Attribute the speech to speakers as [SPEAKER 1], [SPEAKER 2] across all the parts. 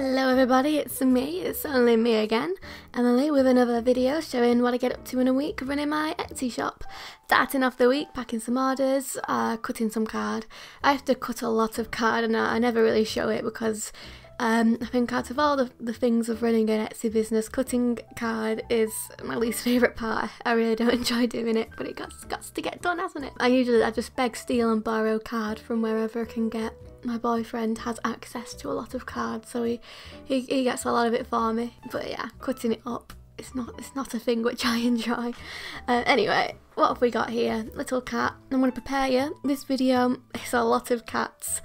[SPEAKER 1] Hello everybody, it's me, it's only me again, Emily with another video showing what I get up to in a week running my Etsy shop. Starting off the week, packing some orders, uh, cutting some card. I have to cut a lot of card and I never really show it because um, I think out of all the, the things of running an Etsy business, cutting card is my least favourite part. I really don't enjoy doing it, but it got, got to get done, hasn't it? I usually I just beg, steal and borrow card from wherever I can get. My boyfriend has access to a lot of cards, so he, he, he gets a lot of it for me. But yeah, cutting it up it's not it's not a thing which I enjoy. Uh, anyway, what have we got here? Little cat. I'm going to prepare you. This video is a lot of cats.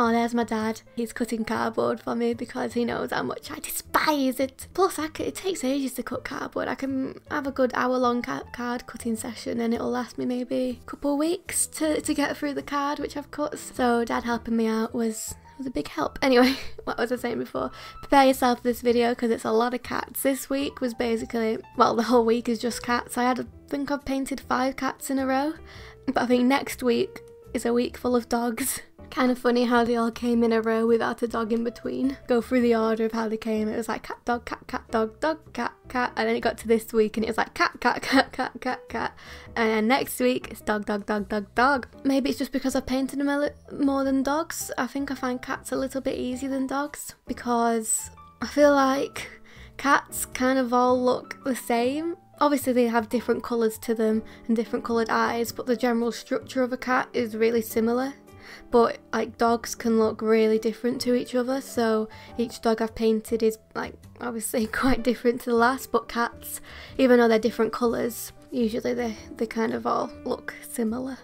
[SPEAKER 1] Oh, there's my dad. He's cutting cardboard for me because he knows how much I despise it. Plus, I it takes ages to cut cardboard. I can have a good hour-long ca card cutting session and it'll last me maybe a couple of weeks to, to get through the card which I've cut. So dad helping me out was was a big help. Anyway, what was I saying before? Prepare yourself for this video because it's a lot of cats. This week was basically, well, the whole week is just cats. I had, I think I've painted five cats in a row, but I think next week is a week full of dogs. Kind of funny how they all came in a row without a dog in between. Go through the order of how they came. It was like cat, dog, cat, cat, dog, dog, cat, cat. And then it got to this week and it was like cat, cat, cat, cat, cat, cat. And then next week it's dog, dog, dog, dog, dog. Maybe it's just because I've painted them a more than dogs. I think I find cats a little bit easier than dogs because I feel like cats kind of all look the same Obviously, they have different colours to them and different coloured eyes, but the general structure of a cat is really similar but like dogs can look really different to each other so each dog I've painted is like obviously quite different to the last but cats even though they're different colours usually they, they kind of all look similar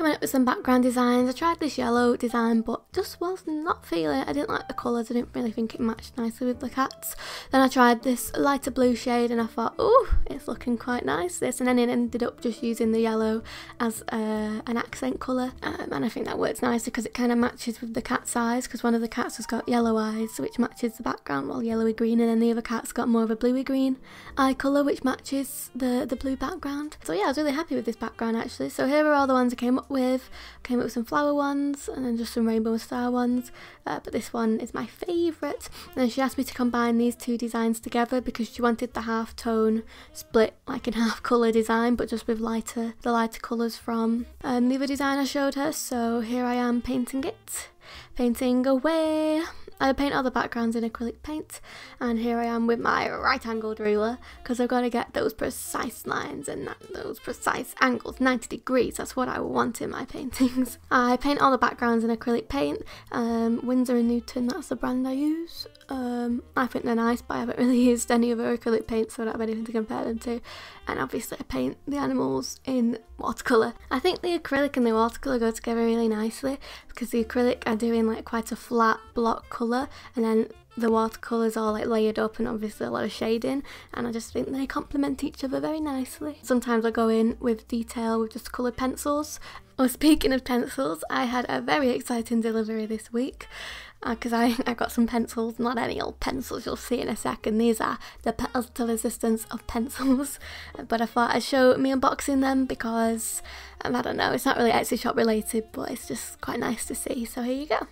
[SPEAKER 1] coming up with some background designs. I tried this yellow design but just was not feeling it. I didn't like the colours, I didn't really think it matched nicely with the cats. Then I tried this lighter blue shade and I thought, oh, it's looking quite nice this. And then it ended up just using the yellow as uh, an accent colour. Um, and I think that works nicely because it kind of matches with the cat's eyes because one of the cats has got yellow eyes which matches the background while yellowy green and then the other cat's got more of a bluey green eye colour which matches the, the blue background. So yeah, I was really happy with this background actually. So here are all the ones I came up with. Came up with some flower ones and then just some rainbow star ones, uh, but this one is my favourite. And she asked me to combine these two designs together because she wanted the half tone split like in half colour design, but just with lighter the lighter colours from um, the other design I showed her. So here I am painting it, painting away. I paint all the backgrounds in acrylic paint and here I am with my right angled ruler because I've got to get those precise lines and those precise angles, 90 degrees, that's what I want in my paintings. I paint all the backgrounds in acrylic paint, um, Newton, that's the brand I use. Um, I think they're nice but I haven't really used any other acrylic paint so I don't have anything to compare them to and obviously I paint the animals in watercolour. I think the acrylic and the watercolour go together really nicely because the acrylic are doing like quite a flat block colour and then the watercolours are like layered up and obviously a lot of shading and I just think they complement each other very nicely. Sometimes I go in with detail with just coloured pencils. Oh, speaking of pencils, I had a very exciting delivery this week because uh, I, I got some pencils, not any old pencils you'll see in a second. These are the Petal Resistance of pencils, but I thought I'd show me unboxing them because um, I don't know, it's not really Etsy shop related, but it's just quite nice to see. So here you go.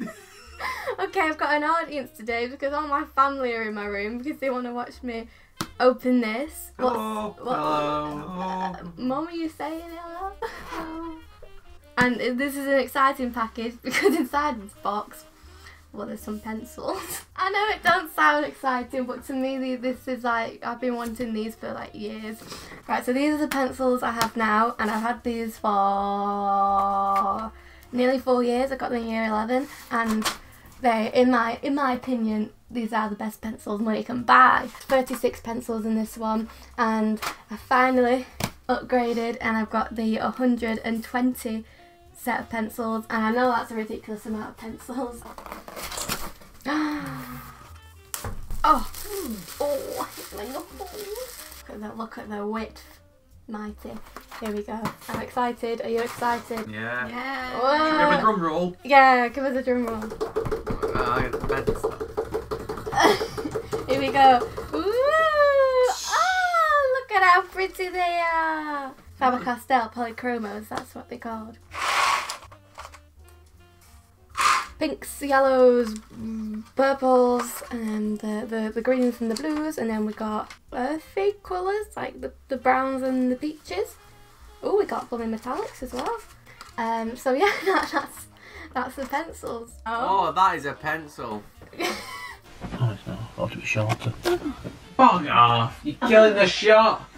[SPEAKER 1] okay, I've got an audience today because all my family are in my room because they want to watch me open this.
[SPEAKER 2] Hello. What, hello.
[SPEAKER 1] Uh, Mom, are you saying hello? And this is an exciting package because inside this box, well, there's some pencils. I know it doesn't sound exciting, but to me, this is like, I've been wanting these for like years. Right, so these are the pencils I have now, and I've had these for nearly four years. I got them in year 11, and they, in my, in my opinion, these are the best pencils money can buy. 36 pencils in this one, and I finally upgraded, and I've got the 120 set of pencils and I know that's a ridiculous amount of pencils. oh, oh, my Look at the, look at the width. Mighty. Here we go. I'm excited. Are you excited?
[SPEAKER 2] Yeah.
[SPEAKER 1] Yeah.
[SPEAKER 2] Whoa. Give a drum roll.
[SPEAKER 1] Yeah, give us a drum roll.
[SPEAKER 2] Ah, I get the pencil.
[SPEAKER 1] Here we go. Ooh! Oh, look at how pretty they are. Faber-Castell polychromos, that's what they're called. Pinks, yellows, purples, and the, the, the greens and the blues, and then we got earthy colours like the, the browns and the peaches. Oh, we got blooming metallics as well. Um, so yeah, that, that's that's the pencils.
[SPEAKER 2] Oh, that is a pencil.
[SPEAKER 3] Oh, it's not. I thought it was shorter.
[SPEAKER 2] Bog off! You're killing the shot!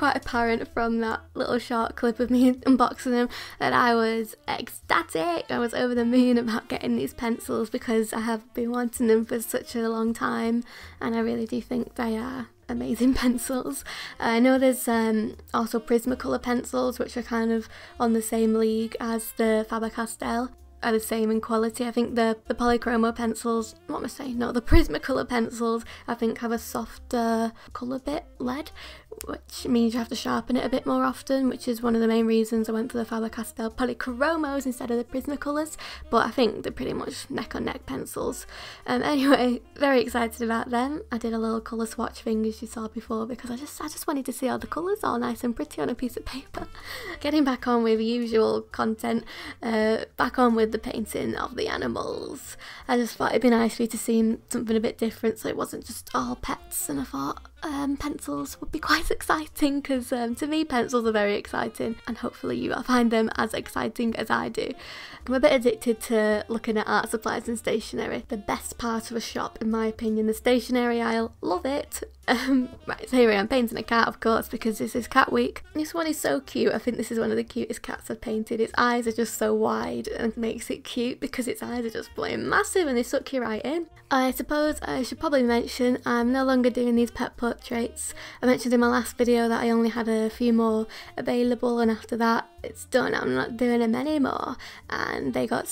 [SPEAKER 1] Quite apparent from that little short clip of me unboxing them that I was ecstatic. I was over the moon about getting these pencils because I have been wanting them for such a long time, and I really do think they are amazing pencils. I know there's um, also Prismacolor pencils, which are kind of on the same league as the Faber-Castell are the same in quality. I think the the polychromo pencils, what am I saying? No, the Prismacolor pencils, I think have a softer colour bit lead, which means you have to sharpen it a bit more often, which is one of the main reasons I went for the Faber-Castell polychromos instead of the Prismacolors. But I think they're pretty much neck on neck pencils. Um, anyway, very excited about them. I did a little colour swatch thing as you saw before because I just I just wanted to see all the colours all nice and pretty on a piece of paper. Getting back on with usual content, uh, back on with the painting of the animals. I just thought it'd be nice for you to see something a bit different so it wasn't just all pets and I thought um, pencils would be quite exciting because um, to me pencils are very exciting and hopefully you will find them as exciting as I do. I'm a bit addicted to looking at art supplies and stationery. The best part of a shop in my opinion, the stationery aisle, love it. Um, right, so here I am painting a cat of course because this is cat week. This one is so cute, I think this is one of the cutest cats I've painted. Its eyes are just so wide and makes it cute because its eyes are just plain massive and they suck you right in. I suppose I should probably mention I'm no longer doing these pet portraits. I mentioned in my last video that I only had a few more available and after that it's done. I'm not doing them anymore and they got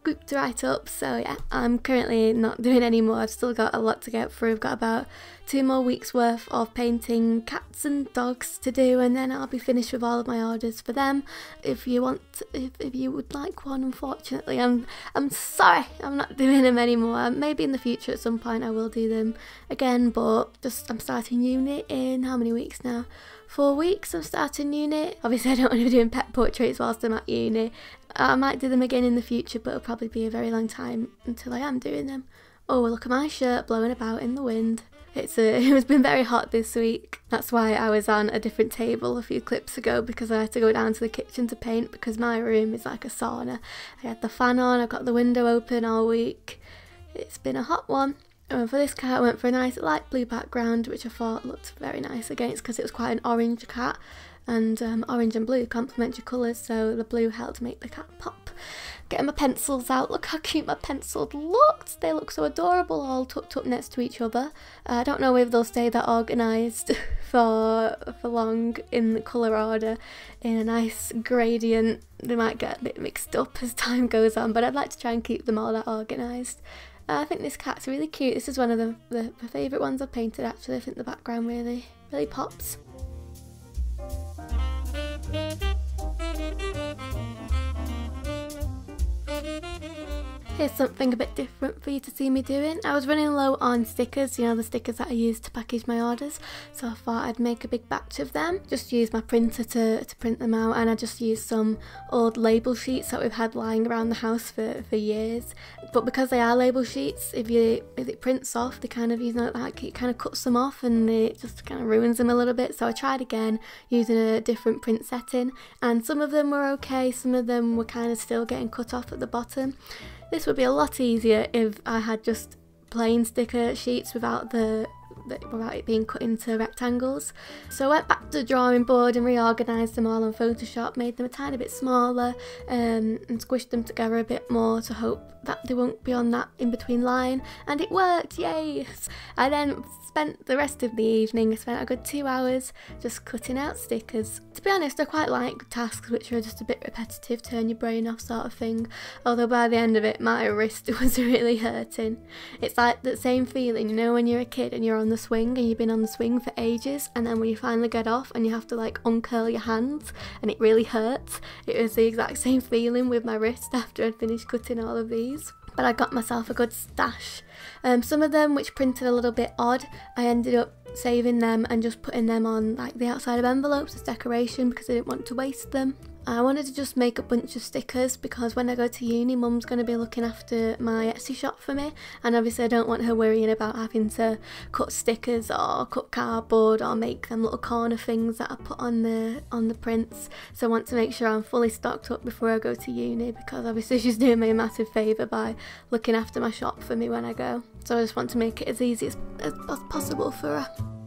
[SPEAKER 1] scooped right up so yeah I'm currently not doing any more. I've still got a lot to get through. I've got about two more weeks worth of painting cats and dogs to do and then I'll be finished with all of my orders for them. If you want, if, if you would like one unfortunately I'm I'm sorry I'm not doing them anymore. Maybe in the future at some point I will do them again but just I'm starting uni in how many weeks now? Four weeks I'm starting uni. Obviously I don't want to be doing pet portraits whilst I'm at uni. I might do them again in the future but it'll probably be a very long time until I am doing them. Oh, look at my shirt blowing about in the wind. It's a, it has been very hot this week. That's why I was on a different table a few clips ago because I had to go down to the kitchen to paint because my room is like a sauna. I had the fan on, I've got the window open all week. It's been a hot one. And for this cat, I went for a nice light blue background, which I thought looked very nice against because it was quite an orange cat, and um, orange and blue complementary colours, so the blue helped make the cat pop. Getting my pencils out. Look how cute my pencils looked. They look so adorable, all tucked up next to each other. Uh, I don't know if they'll stay that organised for for long in the colour order in a nice gradient. They might get a bit mixed up as time goes on, but I'd like to try and keep them all that organised. Uh, I think this cat's really cute. This is one of the, the, the favourite ones I've painted actually. I think the background really, really pops. Here's something a bit different for you to see me doing. I was running low on stickers, you know, the stickers that I use to package my orders, so I thought I'd make a big batch of them. Just use my printer to, to print them out, and I just used some old label sheets that we've had lying around the house for, for years. But because they are label sheets, if you if it prints off, they kind of, you know, like it kind of cuts them off and it just kind of ruins them a little bit. So I tried again using a different print setting, and some of them were okay, some of them were kind of still getting cut off at the bottom. This would be a lot easier if I had just plain sticker sheets without the without it being cut into rectangles. So I went back to the drawing board and reorganised them all on Photoshop, made them a tiny bit smaller um, and squished them together a bit more to hope that they won't be on that in between line and it worked, yay! I then spent the rest of the evening, I spent a good two hours just cutting out stickers. To be honest, I quite like tasks which are just a bit repetitive, turn your brain off sort of thing, although by the end of it my wrist was really hurting. It's like that same feeling, you know, when you're a kid and you're on the swing and you've been on the swing for ages and then when you finally get off and you have to like uncurl your hands and it really hurts. It was the exact same feeling with my wrist after I'd finished cutting all of these. But I got myself a good stash. Um, some of them which printed a little bit odd, I ended up saving them and just putting them on like the outside of envelopes as decoration because I didn't want to waste them. I wanted to just make a bunch of stickers because when I go to uni, mum's going to be looking after my Etsy shop for me, and obviously I don't want her worrying about having to cut stickers or cut cardboard or make them little corner things that I put on the on the prints. So I want to make sure I'm fully stocked up before I go to uni because obviously she's doing me a massive favour by looking after my shop for me when I go. So I just want to make it as easy as, as possible for her.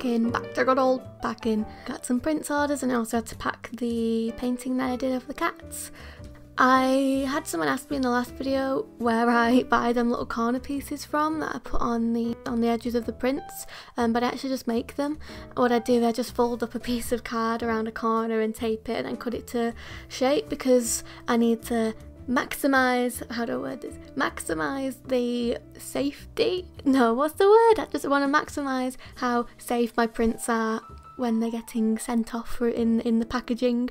[SPEAKER 1] Back packing, back to good old packing. Got some prints orders and I also had to pack the painting that I did of the cats. I had someone ask me in the last video where I buy them little corner pieces from that I put on the on the edges of the prints, um, but I actually just make them. What I do, I just fold up a piece of card around a corner and tape it and then cut it to shape because I need to maximize how do I word this? Maximize the safety. No, what's the word? I just want to maximize how safe my prints are when they're getting sent off in in the packaging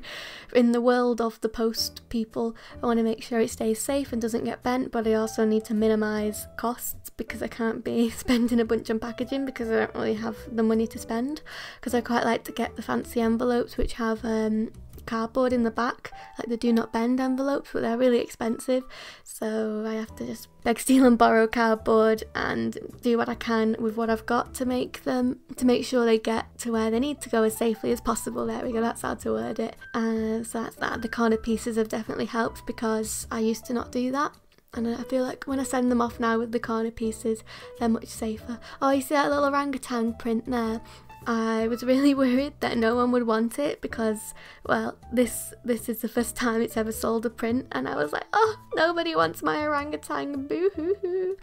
[SPEAKER 1] in the world of the post people i want to make sure it stays safe and doesn't get bent but i also need to minimize costs because i can't be spending a bunch on packaging because i don't really have the money to spend because i quite like to get the fancy envelopes which have um, cardboard in the back, like the do not bend envelopes, but they're really expensive. So I have to just beg, steal, and borrow cardboard and do what I can with what I've got to make them, to make sure they get to where they need to go as safely as possible. There we go, that's how to word it. Uh, so that's that. The corner pieces have definitely helped because I used to not do that and I feel like when I send them off now with the corner pieces, they're much safer. Oh, you see that little orangutan print there? I was really worried that no one would want it because, well, this this is the first time it's ever sold a print, and I was like, oh, nobody wants my orangutan, boo hoo hoo.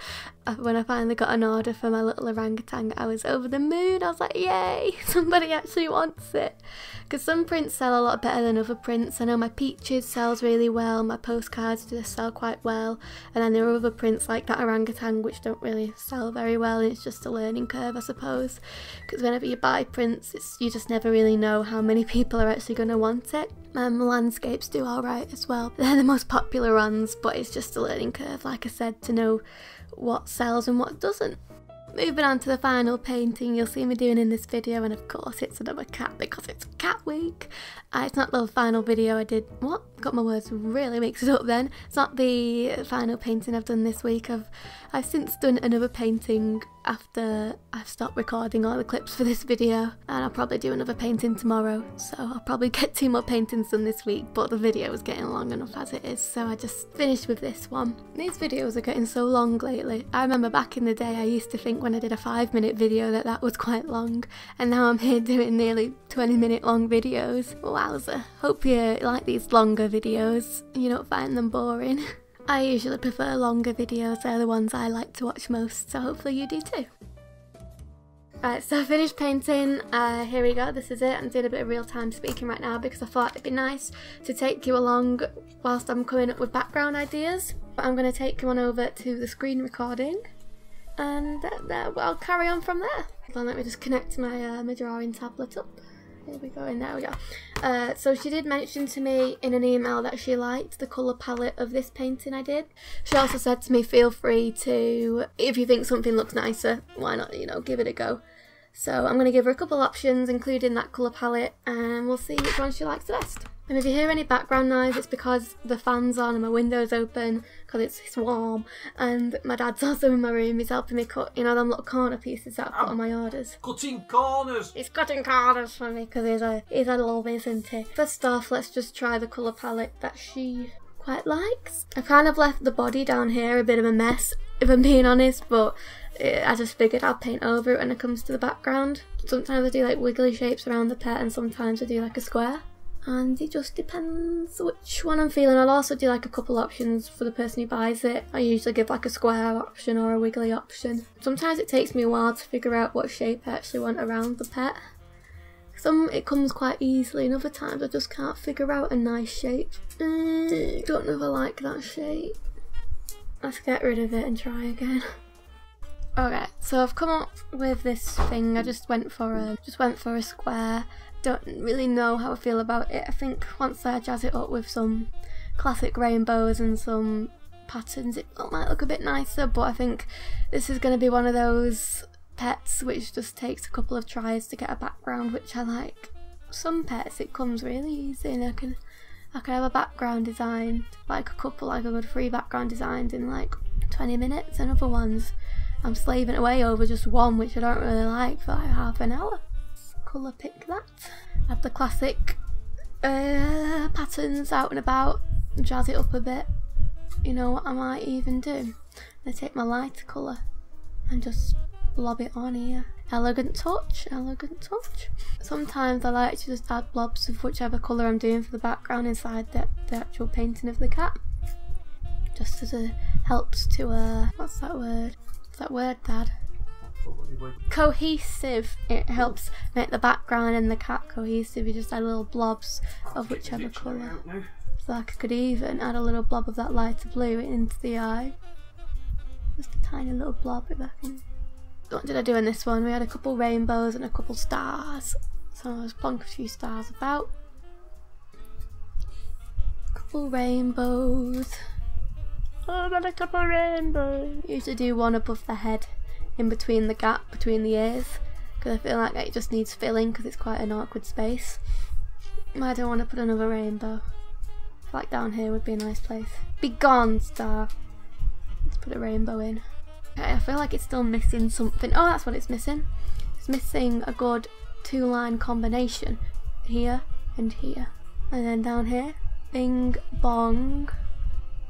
[SPEAKER 1] Uh, when I finally got an order for my little orangutan, I was over the moon. I was like, yay, somebody actually wants it. Because some prints sell a lot better than other prints. I know my peaches sells really well, my postcards just sell quite well, and then there are other prints like that orangutan which don't really sell very well, and it's just a learning curve, I suppose. Because whenever you buy prints, it's you just never really know how many people are actually going to want it. Um, landscapes do alright as well. They're the most popular ones, but it's just a learning curve, like I said, to know what sells and what doesn't. Moving on to the final painting you'll see me doing in this video and of course it's another cat because it's cat week. Uh, it's not the final video I did, what? Got my words really mixed up then. It's not the final painting I've done this week. I've, I've since done another painting after I've stopped recording all the clips for this video and I'll probably do another painting tomorrow so I'll probably get two more paintings done this week but the video is getting long enough as it is so I just finished with this one. These videos are getting so long lately. I remember back in the day I used to think when I did a five minute video that that was quite long and now I'm here doing nearly 20 minute long videos. Wowza. Hope you like these longer videos you don't find them boring. I usually prefer longer videos, they're the ones I like to watch most, so hopefully you do too. Right, so I finished painting, uh, here we go, this is it. I'm doing a bit of real time speaking right now because I thought it'd be nice to take you along whilst I'm coming up with background ideas. But I'm going to take you on over to the screen recording and uh, I'll carry on from there. Hold on, let me just connect my, uh, my drawing tablet up. Here we go, and there we go. Uh, so she did mention to me in an email that she liked the colour palette of this painting I did. She also said to me, feel free to, if you think something looks nicer, why not, you know, give it a go. So I'm going to give her a couple options, including that colour palette, and we'll see which one she likes the best. And if you hear any background noise, it's because the fan's on and my window's open because it's, it's warm. And my dad's also in my room. He's helping me cut, you know, them little corner pieces that I put on my orders.
[SPEAKER 2] Cutting corners.
[SPEAKER 1] He's cutting corners for me because he's a he's a love, isn't he? First off, let's just try the colour palette that she quite likes. I kind of left the body down here a bit of a mess, if I'm being honest, but I just figured I'll paint over it when it comes to the background. Sometimes I do like wiggly shapes around the pet and sometimes I do like a square and it just depends which one I'm feeling. I'll also do like a couple options for the person who buys it. I usually give like a square option or a wiggly option. Sometimes it takes me a while to figure out what shape I actually want around the pet. Some it comes quite easily and other times I just can't figure out a nice shape. Mm, don't know if I like that shape. Let's get rid of it and try again. Okay, so I've come up with this thing. I just went for a just went for a square. Don't really know how I feel about it. I think once I jazz it up with some classic rainbows and some patterns, it might look a bit nicer. But I think this is going to be one of those pets which just takes a couple of tries to get a background, which I like. Some pets it comes really easy, and I can I can have a background designed like a couple, like a good three background designed in like 20 minutes, and other ones I'm slaving away over just one which I don't really like for like half an hour. Colour pick that. Have the classic uh, patterns out and about, jazz it up a bit. You know what I might even do? I take my lighter colour and just blob it on here. Elegant touch, elegant touch. Sometimes I like to just add blobs of whichever colour I'm doing for the background inside the, the actual painting of the cat. Just as a helps to, uh, what's that word? That word, Dad? Cohesive. It helps make the background and the cat cohesive. You just add little blobs of whichever colour. So I could even add a little blob of that lighter blue into the eye. Just a tiny little blob. What did I do in this one? We had a couple rainbows and a couple stars. So I was plonk a few stars about. A couple rainbows. Oh, got a couple rainbows. Usually do one above the head, in between the gap between the ears, because I feel like it just needs filling because it's quite an awkward space. I don't want to put another rainbow. Like down here would be a nice place. Be gone, star. Let's put a rainbow in. Okay, I feel like it's still missing something. Oh, that's what it's missing. It's missing a good two-line combination here and here. And then down here, bing bong.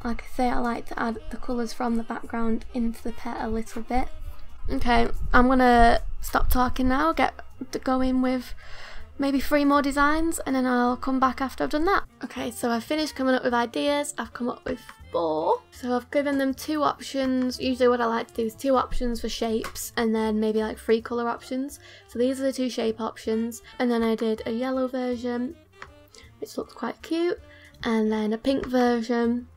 [SPEAKER 1] Like I say, I like to add the colours from the background into the pet a little bit. Okay, I'm gonna stop talking now, get going with maybe three more designs, and then I'll come back after I've done that. Okay, so I've finished coming up with ideas. I've come up with four. So I've given them two options. Usually what I like to do is two options for shapes and then maybe like three colour options. So these are the two shape options. And then I did a yellow version, which looks quite cute, and then a pink version,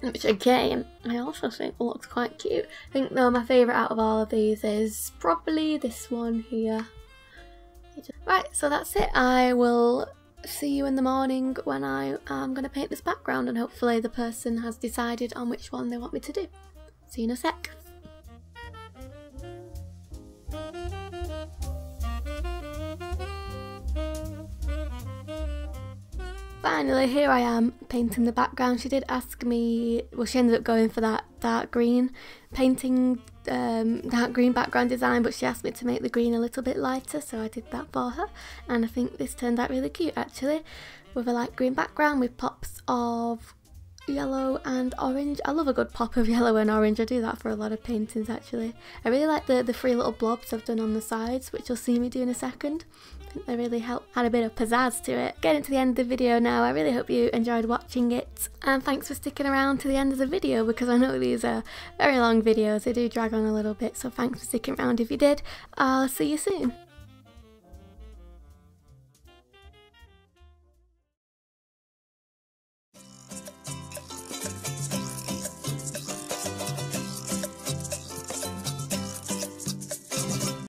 [SPEAKER 1] which again I also think looks quite cute. I think though my favourite out of all of these is probably this one here. Right, so that's it. I will see you in the morning when I am going to paint this background and hopefully the person has decided on which one they want me to do. See you in a sec. Finally, here I am painting the background. She did ask me, well, she ended up going for that dark green painting, um, dark green background design, but she asked me to make the green a little bit lighter, so I did that for her. And I think this turned out really cute actually, with a light green background with pops of yellow and orange. I love a good pop of yellow and orange. I do that for a lot of paintings actually. I really like the, the three little blobs I've done on the sides, which you'll see me do in a second. I think they really help, add a bit of pizzazz to it. Getting to the end of the video now, I really hope you enjoyed watching it. And thanks for sticking around to the end of the video because I know these are very long videos. They do drag on a little bit, so thanks for sticking around if you did. I'll see you soon.